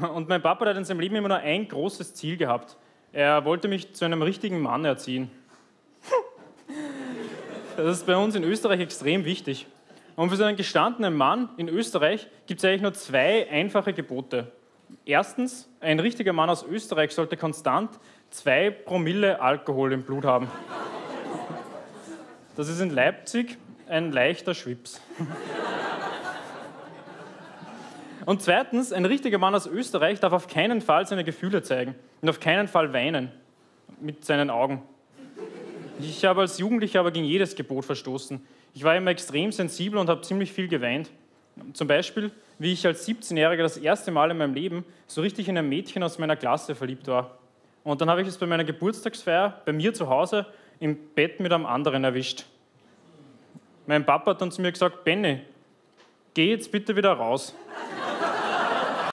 Und mein Papa hat in seinem Leben immer nur ein großes Ziel gehabt. Er wollte mich zu einem richtigen Mann erziehen. Das ist bei uns in Österreich extrem wichtig. Und für so einen gestandenen Mann in Österreich gibt es eigentlich nur zwei einfache Gebote. Erstens, ein richtiger Mann aus Österreich sollte konstant zwei Promille Alkohol im Blut haben. Das ist in Leipzig ein leichter Schwips. Und zweitens, ein richtiger Mann aus Österreich darf auf keinen Fall seine Gefühle zeigen und auf keinen Fall weinen mit seinen Augen. Ich habe als Jugendlicher aber gegen jedes Gebot verstoßen. Ich war immer extrem sensibel und habe ziemlich viel geweint. Zum Beispiel, wie ich als 17-Jähriger das erste Mal in meinem Leben so richtig in ein Mädchen aus meiner Klasse verliebt war. Und dann habe ich es bei meiner Geburtstagsfeier bei mir zu Hause im Bett mit einem anderen erwischt. Mein Papa hat dann zu mir gesagt, Benny, geh jetzt bitte wieder raus.